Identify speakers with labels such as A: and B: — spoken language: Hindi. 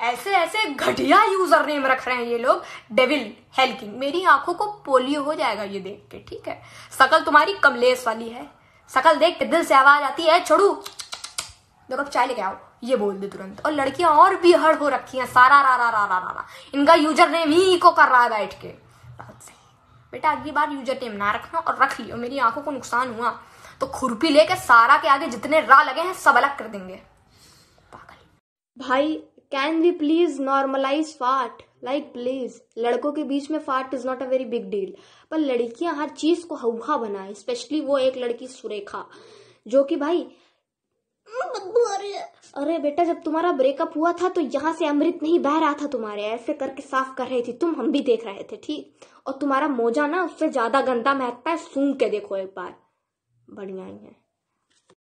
A: ऐसे ऐसे घटिया यूज़र नेम रख रहे हैं ये लोग डेविल हेल्किंग मेरी आँखों को पोलियो हो जाएगा ये देख के, ठीक है? शकल तुम्हारी कमलेश वाली है। शकल देख के दिल से आवाज़ आती है छोड़ू। दो कप चाय लेके आओ। ये बोल दे तुरंत। और लड़कियाँ और भी हड़ हो रखी हैं, सारा, रा रा रा रा रा इनका यूज़र नेम ही को कर रहा है बैठ के। रात से बेटा, अगली बार यूज़र नेम ना रखना और रख लियो। मेरी आँखों को नुकसान हुआ। तो खुरपी लेके सारा के आगे जितने रा लगे हैं, सब अलग कर देंगे। पागल।
B: भाई can we please normalise fart like please लड़कों के बीच में fart is not a very big deal पर लड़कियाँ हर चीज़ को हौहा बनाए स्पेशली वो एक लड़की सुरेखा, जो कि भाई अरे बेटा, जब तुम्हारा ब्रेकअप हुआ था तो यहाँ से अमृत नहीं बह रहा था तुम्हारे, ऐसे करके साफ़ कर रही थी। तुम हम भी देख रहे थे, ठीक? और तुम्हारा मोजा ना, उससे ज़्यादा गंदा महकता है, सूंघ के देखो एक बार। बढ़िया ही है।